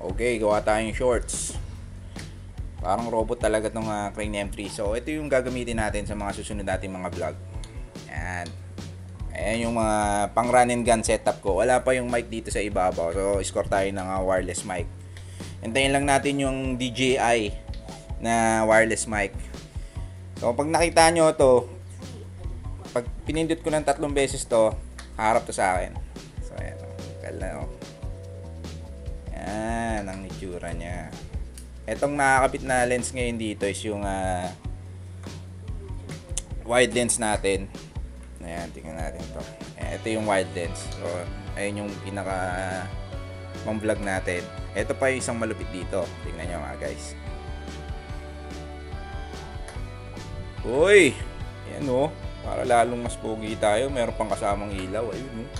Okay, gawa tayong shorts. Parang robot talaga tong uh, Crane M3. So, ito yung gagamitin natin sa mga susunod nating mga vlog. Yan. Ayan yung mga pang run and gun setup ko. Wala pa yung mic dito sa ibabaw. So, score tayo ng uh, wireless mic. Hintayin lang natin yung DJI na wireless mic. So, pag nakita nyo to, pag pinindot ko ng tatlong beses to, harap to sa akin. So, ayan. Kala, oh. Itsura niya. Etong nakakapit na lens ngayon dito is yung ah, wide lens natin. Ayan, tingnan natin to. Ayan, ito yung wide lens. So, ayun yung pinaka pang vlog natin. Ito pa yung isang malupit dito. Tingnan nyo nga guys. Uy! Ayan oh. Para lalong mas pogi tayo. Meron pang kasamang ilaw. Ayun oh.